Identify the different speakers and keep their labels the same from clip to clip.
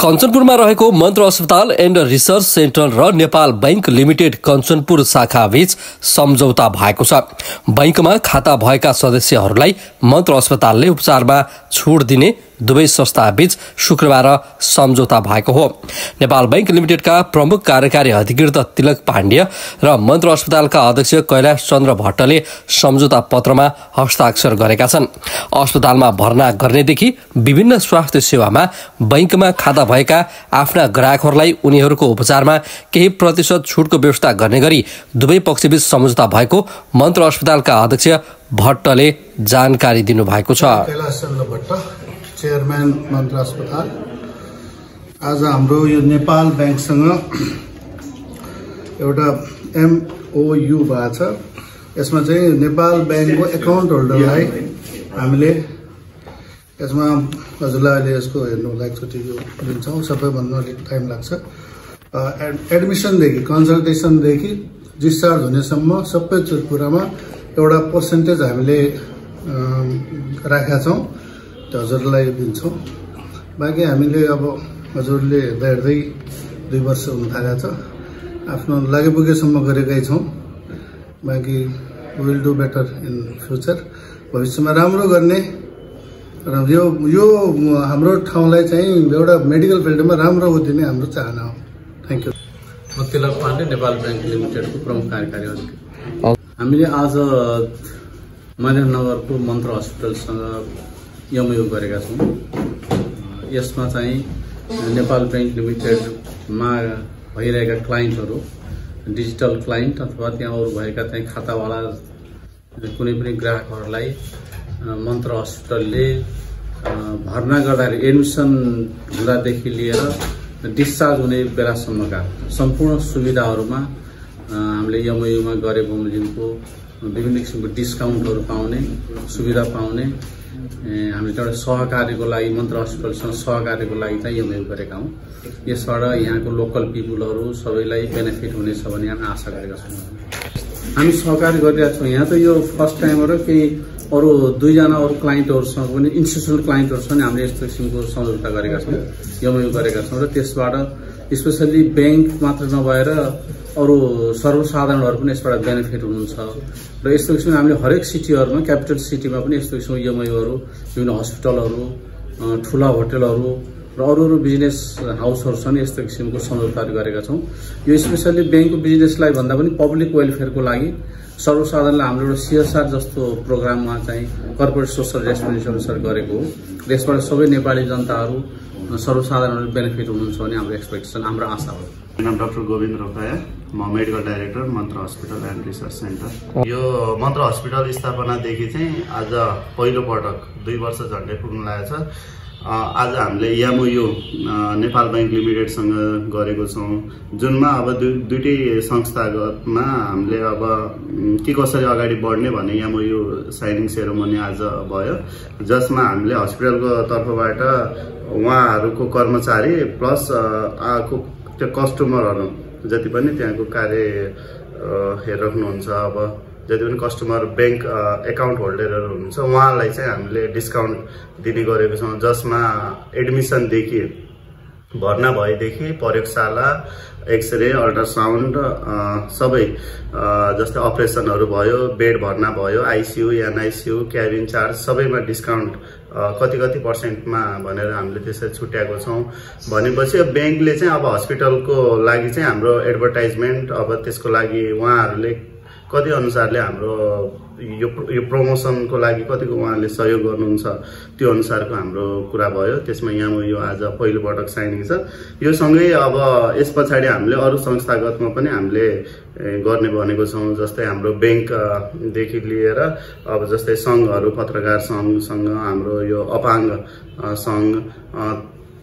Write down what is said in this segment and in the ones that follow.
Speaker 1: कञ्चनपुरमा रहेको मन्त्र अस्पताल एन्ड रिसर्च सेन्टर र नेपाल बैंक लिमिटेड कञ्चनपुर शाखा बीच सम्झौता भएको छ। बैंकमा खाता भएका सदस्यहरूलाई मन्त्र अस्पतालले उपचारमा छुट दिने दुवै संस्थाबीच शुक्रबार सम्झौता भएको हो। नेपाल बैंक लिमिटेडका प्रमुख कार्यकारी अधिकृत तिलक पाण्ड्य र मन्त्र अस्पतालका अध्यक्ष कैलाश चन्द्र भट्टले सम्झौता पत्रमा हस्ताक्षर गरेका छन्। अस्पतालमा भर्ना गर्नेदेखि विभिन्न स्वास्थ्य सेवामा बैंकमा खाता भएका आफ्ना ग्राहकहरूलाई उनीहरूको उपचारमा केही प्रतिशत छुटको व्यवस्था गर्ने गरी दुवै पक्षबीच सम्झौता भएको मन्त्र अस्पतालका अध्यक्ष भट्टले जानकारी दिनुभएको छ।
Speaker 2: चेयरम्यान मन्त्र अस्पताल आज हाम्रो यो नेपाल ब्याङ्कसँग एउटा एमओयु भएको छ। यसमा चाहिँ नेपाल ब्याङ्कको एकाउन्ट होल्डरलाई हामीले यसमा हजुरलाई अहिले यसको हेर्नुलाई एकचोटि यो दिन्छौँ सबैभन्दा अलिक टाइम लाग्छ। एड एडमिसनदेखि कन्सल्टेसनदेखि डिस्चार्ज हुनेसम्म सबै कुरामा एउटा पर्सेन्टेज हामीले राखेका छौँ। हजुरलाई दिन्छौँ। बाँकी हामीले अब हजुरले हेर्दा हेर्दै दुई वर्ष हुन थालेको छ। आफ्नो लागेपुगेसम्म गरेकै छौँ। बाँकी will do better in future भविष्यमा राम्रो गर्ने र यो यो हाम्रो ठाउँलाई चाहिँ एउटा मेडिकल फिल्डमा राम्रो दिने हाम्रो चाहना हो। थ्याङ्क यू
Speaker 3: म तिलक पाण्डे नेपाल ब्याङ्क लिमिटेडको प्रमुख कार्यकारी अधिकारी। हामीले आज महेन्द्रनगरको मन्त्र हस्पिटलसँग एमयु गरेका छौँ। यसमा चाहिँ नेपाल ब्याङ्क लिमिटेडमा भइरहेका क्लाइन्टहरू डिजिटल क्लाइन्ट अथवा त्यहाँ अरू भएका चाहिँ खातावाला कुनै पनि ग्राहकहरूलाई मन्त्र हस्पिटलले भर्ना गर्दाखेरि एडमिसन हुँदादेखि लिएर डिस्चार्ज हुने बेलासम्मका सम्पूर्ण सुविधाहरूमा हामीले एमओयुमा गरे बमोजिमको विभिन्न किसिमको डिस्काउन्टहरू पाउने सुविधा पाउने। हामीले एउटा सहकार्यको लागि मन्त्र हस्पिटलसँग सहकार्यको लागि चाहिँ एमओयु गरेका हौँ। यसबाट यहाँको लोकल पिपुलहरू सबैलाई बेनिफिट हुनेछ भन्ने हामी आशा गरेका छौँ। हामी सहकार्य गरिरहेका छौँ। यहाँ त यो फर्स्ट टाइम र केही अरू दुईजना अरू क्लाइन्टहरूसँग पनि इन्स्टिट्युसनल क्लाइन्टहरूसँग हामीले यस्तो किसिमको सम्झौता गरेका छौँ। एमओयु गरेका छौँ र त्यसबाट स्पेसल्ली ब्याङ्क मात्र नभएर अरू सर्वसाधारणहरू पनि यसबाट बेनिफिट हुनुहुन्छ। र यस्तो किसिमको हामीले हरेक सिटीहरूमा क्यापिटल सिटीमा पनि यस्तो किसिमको इएमआईहरू विभिन्न हस्पिटलहरू ठुला होटेलहरू र अरू अरू बिजनेस हाउसहरूसँग यस्तो किसिमको सम्झौताहरू गरेका छौँ। यो स्पेसल्ली ब्याङ्कको बिजनेसलाई भन्दा पनि पब्लिक वेलफेयरको लागि सर्वसाधारणलाई हाम्रो एउटा सिएसआर जस्तो प्रोग्राममा चाहिँ कर्पोरेट सोसल अनुसार गरेको हो। र यसबाट सबै नेपाली जनताहरू सर्वसाधारणहरू बेनिफिट हुनुहुन्छ भन्ने हाम्रो एक्सपेक्टेसन हाम्रो आशा हो।
Speaker 4: नाम डाक्टर गोविन्द रोकाया म medical director Mantra hospital and research centre. यो मन्त्र हस्पिटल स्थापनादेखि चाहिँ आज पहिलो पटक दुई वर्ष झन्डै पुग्नु लागेको छ। आज हामीले एमओयु नेपाल ब्याङ्क लिमिटेडसँग गरेको छौँ। जुनमा अब दुई दुइटै संस्थागतमा हामीले अब के कसरी अगाडि बढ्ने भन्ने एमओयु साइनिङ सेरोमनी आज भयो। जसमा हामीले हस्पिटलको तर्फबाट उहाँहरूको कर्मचारी प्लस आएको त्यो कस्टमरहरू जति पनि त्यहाँको कार्य हेरिराख्नुहुन्छ अब। जति पनि कस्टमर ब्याङ्क एकाउन्ट होल्डरहरू हुनुहुन्छ उहाँलाई चाहिँ हामीले डिस्काउन्ट दिने गरेको छौँ। जसमा एडमिसनदेखि भर्ना भएदेखि प्रयोगशाला एक्सरे अल्ट्रासाउन्ड सबै जस्तै अपरेसनहरू भयो बेड भर्ना भयो आइसियु एनआइसियु क्याबिन चार्ज सबैमा डिस्काउन्ट कति कति पर्सेन्टमा भनेर हामीले त्यसरी छुट्याएको छौँ। भनेपछि ब्याङ्कले चाहिँ अब हस्पिटलको लागि चाहिँ हाम्रो एडभर्टाइजमेन्ट अब त्यसको लागि उहाँहरूले कति अनुसारले हाम्रो यो यो प्रमोसनको लागि कतिको उहाँले सहयोग गर्नुहुन्छ त्यो अनुसारको हाम्रो कुरा भयो। त्यसमा यहाँ यो आज पहिलो पटक साइनिङ छ। यो सँगै अब यस पछाडि हामीले अरू संस्थागतमा पनि हामीले गर्ने भनेको छौँ जस्तै हाम्रो ब्याङ्कदेखि लिएर अब जस्तै सङ्घहरू पत्रकार सङ्घसँग हाम्रो यो अपाङ्ग सङ्घ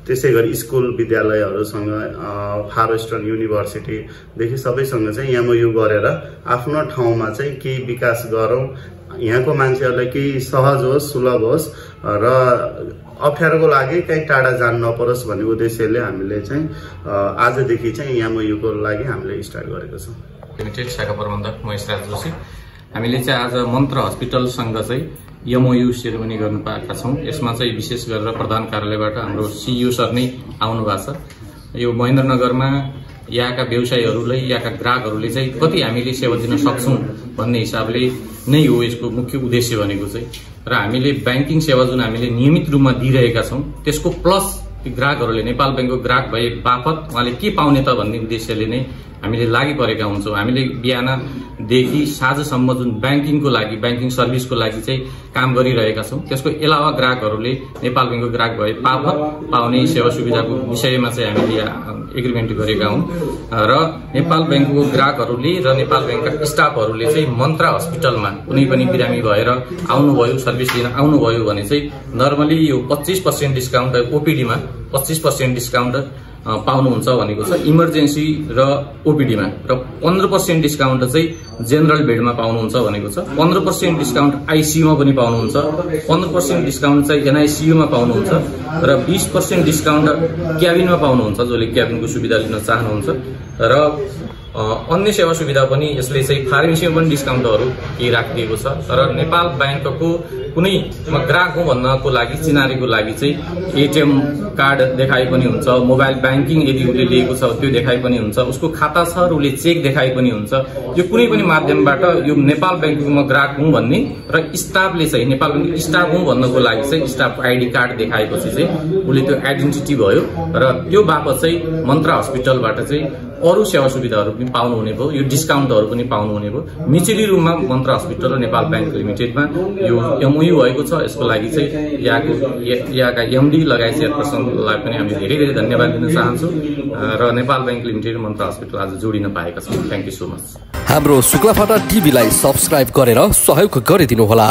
Speaker 4: त्यसै गरी स्कुल विद्यालयहरूसँग फार वेस्टर्न युनिभर्सिटीदेखि सबैसँग चाहिँ एमओयु गरेर आफ्नो ठाउँमा चाहिँ केही विकास गरौँ। यहाँको मान्छेहरूलाई केही सहज होस् सुलभ होस् र अप्ठ्यारोको लागि कहीँ टाढा जानु नपरोस् भन्ने उद्देश्यले हामीले चाहिँ आजदेखि चाहिँ एमओयुको लागि हामीले स्टार्ट गरेको छौँ।
Speaker 5: लिमिटेड शाखा प्रबन्धक महेश राज जोशी। हामीले चाहिँ आज मन्त्र हस्पिटलसँग चाहिँ एमओयु सेरेमनी गर्नु पाएका छौँ। यसमा चाहिँ विशेष गरेर प्रधान कार्यालयबाट हाम्रो सिइओ सर नै आउनु भएको छ। यो महेन्द्रनगरमा यहाँका व्यवसायीहरूले यहाँका ग्राहकहरूले चाहिँ कति हामीले सेवा दिन सक्छौँ भन्ने हिसाबले नै हो यसको मुख्य उद्देश्य भनेको चाहिँ। र हामीले ब्याङ्किङ सेवा जुन हामीले नियमित रूपमा दिइरहेका छौँ त्यसको प्लस ग्राहकहरूले नेपाल ब्याङ्कको ग्राहक भए बापत उहाँले के पाउने त भन्ने उद्देश्यले नै हामीले लागि परेका हुन्छौँ। हामीले बिहानदेखि साँझसम्म जुन ब्याङ्किङको लागि ब्याङ्किङ सर्भिसको लागि चाहिँ काम गरिरहेका छौँ। त्यसको अलावा ग्राहकहरूले नेपाल ब्याङ्कको ग्राहक भए बापत पाउने सेवा सुविधाको विषयमा चाहिँ हामीले एग्रिमेन्ट गरेका हौँ र नेपाल ब्याङ्कको ग्राहकहरूले र नेपाल ब्याङ्कका स्टाफहरूले चाहिँ मन्त्रा हस्पिटलमा कुनै पनि बिरामी भएर आउनुभयो सर्भिस लिन आउनुभयो भने चाहिँ नर्मली यो पच्चिस पर्सेन्ट डिस्काउन्ट ओपिडीमा पच्चिस पर्सेन्ट डिस्काउन्ट पाउनुहुन्छ भनेको छ इमर्जेन्सी र ओपिडीमा। र पन्ध्र पर्सेन्ट डिस्काउन्ट चाहिँ जेनरल बेडमा पाउनुहुन्छ भनेको छ। पन्ध्र पर्सेन्ट डिस्काउन्ट आइसियुमा पनि पाउनुहुन्छ। पन्ध्र पर्सेन्ट डिस्काउन्ट चाहिँ एनआइसियुमा पाउनुहुन्छ। र बिस पर्सेन्ट डिस्काउन्ट क्याबिनमा पाउनुहुन्छ जसले क्याबिनको सुविधा लिन चाहनुहुन्छ। र अन्य सेवा सुविधा पनि यसले चाहिँ फार्मेसीमा पनि डिस्काउन्टहरू केही राखिदिएको छ। तर नेपाल ब्याङ्कको कुनै म ग्राहक हुँ भन्नको लागि चिनारीको लागि चाहिँ एटिएम कार्ड देखाए पनि हुन्छ मोबाइल ब्याङ्किङ यदि उसले लिएको छ त्यो देखाए पनि हुन्छ उसको खाता छ र उसले चेक देखाए पनि हुन्छ। यो कुनै पनि माध्यमबाट यो नेपाल ब्याङ्कको म ग्राहक हुँ भन्ने र स्टाफले चाहिँ नेपाल ब्याङ्क स्टाफ हुँ भन्नको लागि चाहिँ स्टाफ आइडी कार्ड देखाएपछि चाहिँ उसले त्यो आइडेन्टिटी भयो र त्यो बापत चाहिँ मन्त्रा हस्पिटलबाट चाहिँ अरू सेवा सुविधाहरू पनि पाउनुहुने भयो यो डिस्काउन्टहरू पनि पाउनुहुने भयो। मिचेली रूपमा मन्त्र हस्पिटल र नेपाल ब्याङ्क लिमिटेडमा यो एमओयु भएको छ यसको लागि चाहिँ यहाँको यहाँका एमडी लगायत चेयरपर्सनलाई पनि हामी धेरै धेरै धन्यवाद दिन चाहन्छौँ। र Nepal bank limited Mantra hospital आज जोडिन पाएका छौँ। थ्याङ्क यू सो मच
Speaker 1: हाम्रो शुक्लाफाटा टिभीलाई सब्सक्राइब गरेर सहयोग गरिदिनुहोला।